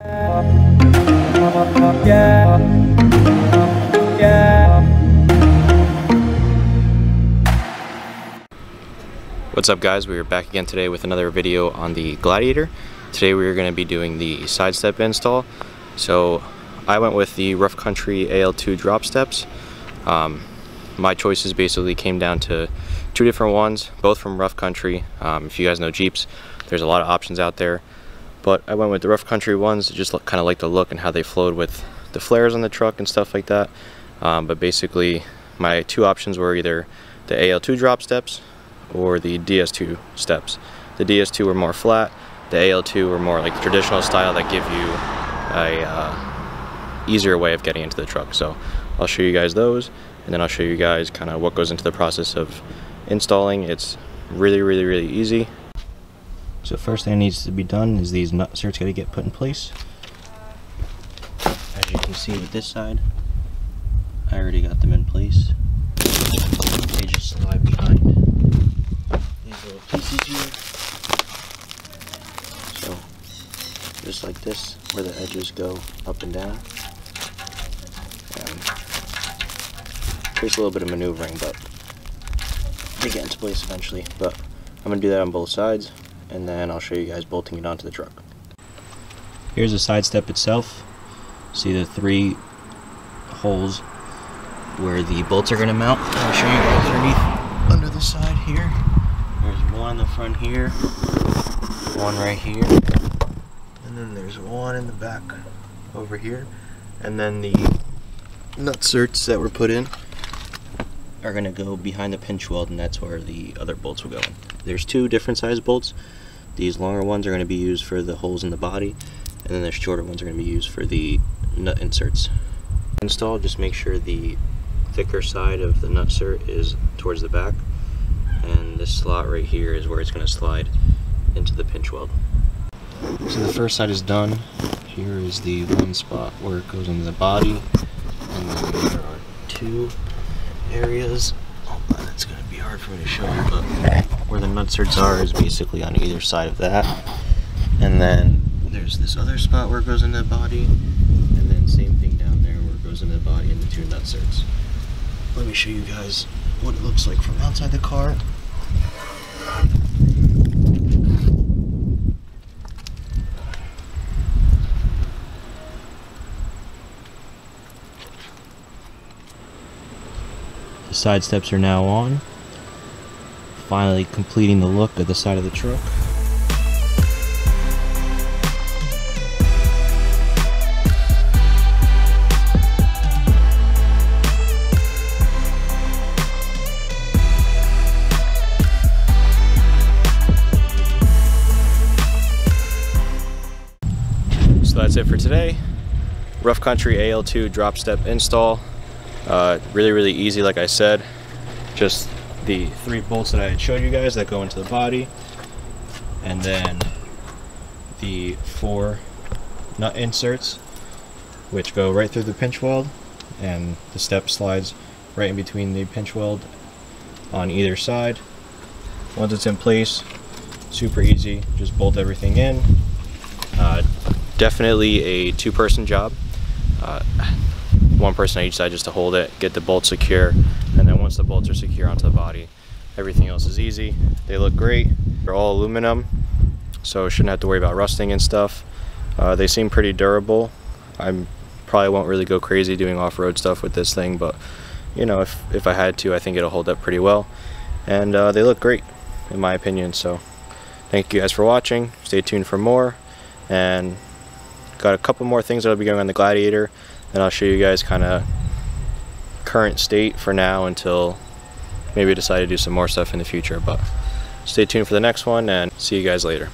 What's up guys, we are back again today with another video on the Gladiator. Today we are going to be doing the sidestep install. So I went with the Rough Country AL2 drop steps. Um, my choices basically came down to two different ones, both from Rough Country. Um, if you guys know Jeeps, there's a lot of options out there. But I went with the Rough Country ones, just kind of like the look and how they flowed with the flares on the truck and stuff like that. Um, but basically my two options were either the AL2 drop steps or the DS2 steps. The DS2 were more flat, the AL2 were more like the traditional style that give you a uh, easier way of getting into the truck. So I'll show you guys those and then I'll show you guys kind of what goes into the process of installing. It's really, really, really easy. So first thing that needs to be done is these nutserts got to get put in place. As you can see with this side, I already got them in place. They just slide behind these little pieces here. So, just like this, where the edges go up and down. Takes a little bit of maneuvering, but they get into place eventually. But I'm going to do that on both sides, and then I'll show you guys bolting it onto the truck. Here's the side step itself. See the three holes where the bolts are going to mount. I'll show you guys underneath, under the side here. There's one in the front here, one right here, and then there's one in the back over here. And then the nutserts that were put in are going to go behind the pinch weld and that's where the other bolts will go in. There's two different size bolts. These longer ones are going to be used for the holes in the body and then the shorter ones are going to be used for the nut inserts. Install, just make sure the thicker side of the nutsert is towards the back and this slot right here is where it's going to slide into the pinch weld. So the first side is done. Here is the one spot where it goes into the body and then there are two areas. Oh that's going to be hard for me to show you, but where the nutserts are is basically on either side of that. And then there's this other spot where it goes into the body and then same thing down there where it goes into the body and the two nutserts. Let me show you guys what it looks like from outside the car. The side steps are now on. Finally completing the look of the side of the truck. So that's it for today. Rough Country AL2 drop step install. Uh, really, really easy, like I said. Just the three bolts that I had showed you guys that go into the body. And then the four nut inserts, which go right through the pinch weld. And the step slides right in between the pinch weld on either side. Once it's in place, super easy. Just bolt everything in. Uh, definitely a two-person job. Uh, one person on each side just to hold it, get the bolts secure, and then once the bolts are secure onto the body, everything else is easy. They look great. They're all aluminum, so shouldn't have to worry about rusting and stuff. Uh, they seem pretty durable. I probably won't really go crazy doing off-road stuff with this thing, but you know, if, if I had to, I think it'll hold up pretty well. And uh, they look great, in my opinion, so thank you guys for watching. Stay tuned for more, and got a couple more things that'll be going on the Gladiator and I'll show you guys kind of current state for now until maybe decide to do some more stuff in the future but stay tuned for the next one and see you guys later